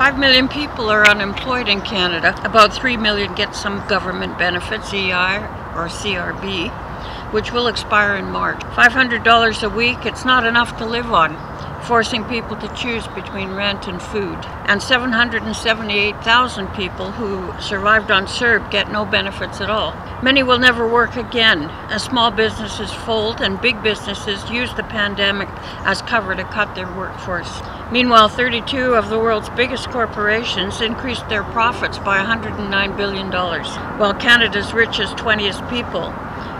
5 million people are unemployed in Canada. About 3 million get some government benefits, EI or CRB, which will expire in March. $500 a week, it's not enough to live on forcing people to choose between rent and food. And 778,000 people who survived on CERB get no benefits at all. Many will never work again as small businesses fold and big businesses use the pandemic as cover to cut their workforce. Meanwhile, 32 of the world's biggest corporations increased their profits by $109 billion, while Canada's richest 20th people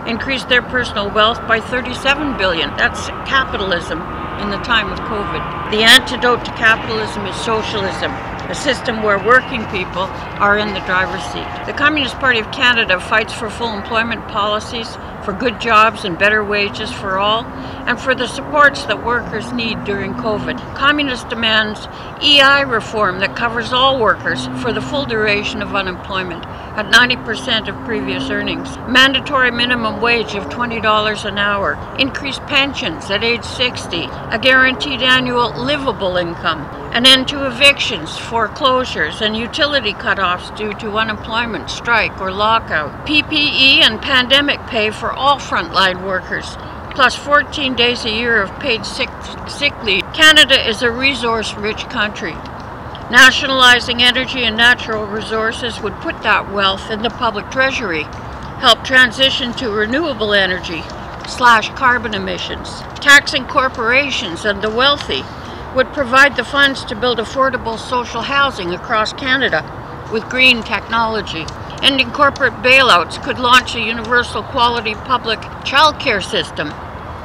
increased their personal wealth by 37 billion. That's capitalism in the time of COVID. The antidote to capitalism is socialism, a system where working people are in the driver's seat. The Communist Party of Canada fights for full employment policies, for good jobs and better wages for all, and for the supports that workers need during COVID. Communist demands EI reform that covers all workers for the full duration of unemployment at 90% of previous earnings, mandatory minimum wage of $20 an hour, increased pensions at age 60, a guaranteed annual livable income, an end to evictions, foreclosures, and utility cutoffs due to unemployment, strike, or lockout, PPE and pandemic pay for all frontline workers, plus 14 days a year of paid sick, sick leave. Canada is a resource-rich country. Nationalizing energy and natural resources would put that wealth in the public treasury, help transition to renewable energy, slash carbon emissions. Taxing corporations and the wealthy would provide the funds to build affordable social housing across Canada with green technology. Ending corporate bailouts could launch a universal quality public childcare system,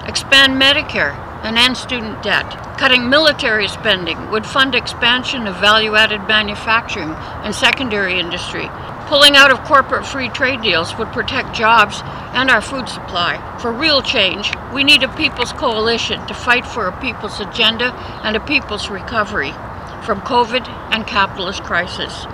expand Medicare, and end student debt. Cutting military spending would fund expansion of value-added manufacturing and secondary industry. Pulling out of corporate free trade deals would protect jobs and our food supply. For real change, we need a people's coalition to fight for a people's agenda and a people's recovery from COVID and capitalist crisis.